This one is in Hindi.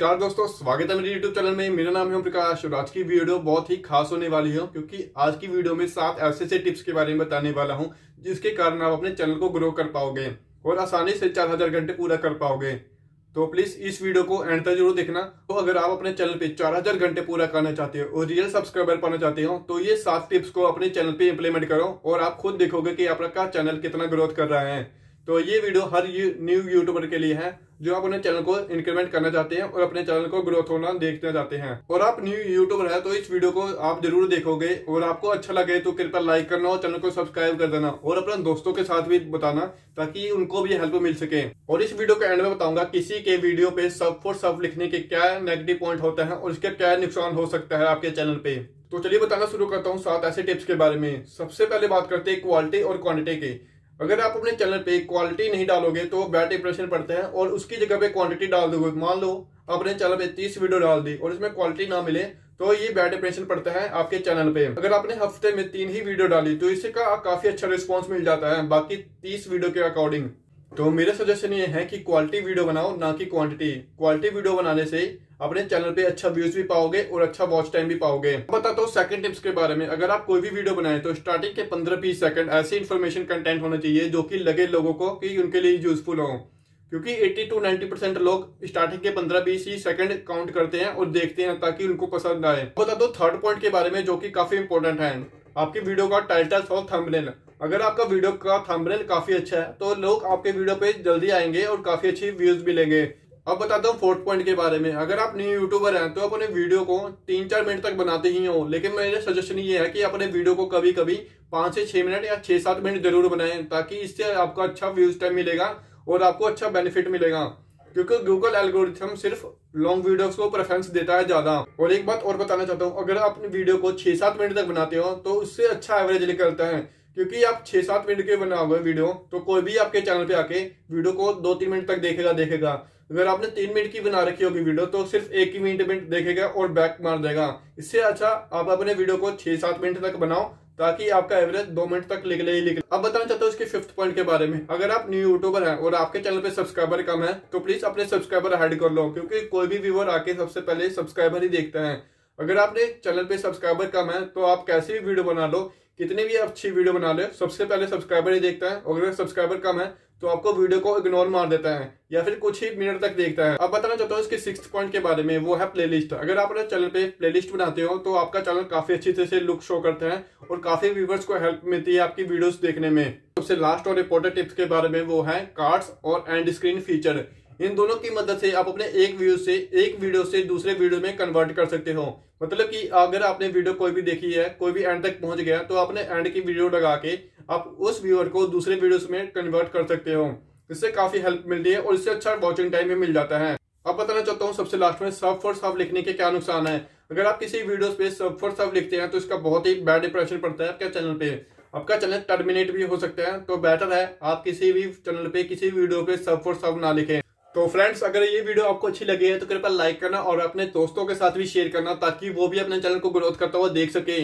नमस्कार दोस्तों, स्वागत है मेरे YouTube चैनल में। मेरा नाम है प्रकाश और आज की वीडियो बहुत ही खास होने वाली है, क्योंकि आज की वीडियो में सात ऐसे ऐसे टिप्स के बारे में बताने वाला हूँ, जिसके कारण आप अपने चैनल को ग्रो कर पाओगे और आसानी से चार हज़ार घंटे पूरा कर पाओगे। तो प्लीज़ इस वीडियो को एंड तक ज़रूर देखना। तो अगर आप अपने चैनल पे चार हज़ार घंटे पूरा करना चाहते हो और रियल सब्सक्राइबर पाना चाहते हो तो ये सात टिप्स को अपने चैनल पे इम्प्लीमेंट करो और आप खुद देखोगे कि आपका चैनल कितना ग्रोथ कर रहा है। तो ये वीडियो हर न्यू यूट्यूबर के लिए है जो आप अपने चैनल को इंक्रीमेंट करना चाहते हैं और अपने चैनल को ग्रोथ होना देखना चाहते हैं। और आप न्यू यूट्यूबर है तो इस वीडियो को आप ज़रूर देखोगे और आपको अच्छा लगे तो कृपया लाइक करना और चैनल को सब्सक्राइब कर देना और अपने दोस्तों के साथ भी बताना ताकि उनको भी हेल्प मिल सके। और इस वीडियो के एंड में बताऊँगा किसी के वीडियो पे सब फॉर सब लिखने के क्या नेगेटिव पॉइंट होता है और इसका क्या नुकसान हो सकता है आपके चैनल पे। तो चलिए बताना शुरू करता हूँ सात ऐसे टिप्स के बारे में। सबसे पहले बात करते हैं क्वालिटी और क्वांटिटी की। अगर आप अपने चैनल पे क्वालिटी नहीं डालोगे तो बैड इंप्रेशन पड़ते हैं और उसकी जगह पे क्वांटिटी डाल दोगे। मान लो अपने चैनल पे तीस वीडियो डाल दी और इसमें क्वालिटी ना मिले तो ये बैड इंप्रेशन पड़ता है आपके चैनल पे। अगर आपने हफ़्ते में तीन ही वीडियो डाली तो इससे का काफ़ी अच्छा रिस्पॉन्स मिल जाता है, बाकी तीस वीडियो के अकॉर्डिंग तो मेरा सजेशन ये है कि क्वालिटी वीडियो बनाओ, ना कि क्वांटिटी क्वालिटी वीडियो बनाने से अपने चैनल पे अच्छा व्यूज़ भी पाओगे और अच्छा वॉच टाइम भी पाओगे। बताता हूँ सेकंड टिप्स के बारे में। अगर आप कोई भी वीडियो बनाए तो स्टार्टिंग के पंद्रह बीस सेकंड ऐसे इन्फॉर्मेशन कंटेंट होना चाहिए जो कि लगे लोगों को कि उनके लिए यूजफुल हो। क्योंकि 80 टू 90 परसेंट लोग स्टार्टिंग के 15-20 ही सेकंड काउंट करते हैं और देखते हैं ताकि उनको पसंद आए। बता दो थर्ड पॉइंट के बारे में जो कि काफ़ी इंपॉर्टेंट है। आपकी वीडियो का टाइटल और थंबनेल अगर आपका वीडियो का थंबनेल काफ़ी अच्छा है तो लोग आपके वीडियो पे जल्दी आएँगे और काफ़ी अच्छी व्यूज़ भी लेंगे। अब बताता हूँ फोर्थ पॉइंट के बारे में। अगर आप न्यू यूट्यूबर हैं तो अपने वीडियो को तीन चार मिनट तक बनाते ही हो, लेकिन मेरा सजेशन ये है कि अपने वीडियो को कभी कभी पाँच से छह मिनट या छह सात मिनट ज़रूर बनाएँ, ताकि इससे आपको अच्छा व्यूज़ टाइम मिलेगा और आपको अच्छा बेनिफिट मिलेगा। क्योंकि गूगल एल्गोरिथम सिर्फ़ लॉन्ग वीडियोस को प्रेफरेंस देता है ज़्यादा। और एक बात और बताना चाहता हूँ, अगर आप अपनी वीडियो को छह सात मिनट तक बनाते हो तो उससे अच्छा एवरेज निकलता है। क्योंकि आप छह सात मिनट के बना बनाओगे वीडियो तो कोई भी आपके चैनल पे आके वीडियो को दो तीन मिनट तक देखेगा देखेगा। अगर आपने तीन मिनट की बना रखी होगी वीडियो तो सिर्फ़ एक ही मिनट मिनट देखेगा और बैक मार देगा। इससे अच्छा आप अपने वीडियो को छह सात मिनट तक बनाओ, ताकि आपका एवरेज दो मिनट तक लिख ले ही लिख अब बताना चाहता हूँ इसके फिफ्थ पॉइंट के बारे में। अगर आप न्यू यूट्यूबर हैं और आपके चैनल पे सब्सक्राइबर कम है तो प्लीज़ अपने सब्सक्राइबर हाइड कर लो, क्योंकि कोई भी व्यूवर आके सबसे पहले सब्सक्राइबर ही देखता है। अगर आपने चैनल पे सब्सक्राइबर कम है तो आप कैसे भी वीडियो बना लो कितनी भी अच्छी वीडियो बना ले, सबसे पहले सब्सक्राइबर ही देखता है अगर सब्सक्राइबर कम है तो आपको वीडियो को इग्नोर मार देता है, या फिर कुछ ही मिनट तक देखता है। अब बताना चाहता हूँ इसके सिक्स पॉइंट के बारे में, वो है प्लेलिस्ट अगर आप अपने चैनल पे प्लेलिस्ट बनाते हो तो आपका चैनल काफ़ी अच्छी तरह से लुक शो करता है, और काफ़ी व्यूवर्स को हेल्प मिलती है आपकी वीडियोस देखने में। सबसे लास्ट और इंपॉर्टेंट टिप्स के बारे में वो है कार्ड्स और एंड स्क्रीन फीचर इन दोनों की मदद से आप अपने एक व्यू से, एक वीडियो से दूसरे वीडियो में कन्वर्ट कर सकते हो। मतलब कि अगर आपने वीडियो कोई भी देखी है, कोई भी एंड तक पहुँच गया तो आपने एंड की वीडियो लगा के आप उस व्यूअर को दूसरे वीडियोस में कन्वर्ट कर सकते हो। इससे काफ़ी हेल्प मिलती है और इससे अच्छा वॉचिंग टाइम भी मिल जाता है। अब बताना चाहता हूँ, सबसे लास्ट में सब फॉर सब लिखने के क्या नुकसान है? अगर आप किसी वीडियो पे सब फॉर सब लिखते हैं तो इसका बहुत ही बैड इंप्रेशन पड़ता है आपके चैनल पे। आपका चैनल टर्मिनेट भी हो सकता है तो बेटर है आप किसी भी चैनल पे किसी वीडियो पे सब फॉर सब ना लिखें। तो फ्रेंड्स, अगर ये वीडियो आपको अच्छी लगी है तो कृपया लाइक करना और अपने दोस्तों के साथ भी शेयर करना ताकि वो भी अपने चैनल को ग्रोथ करता हुआ देख सके।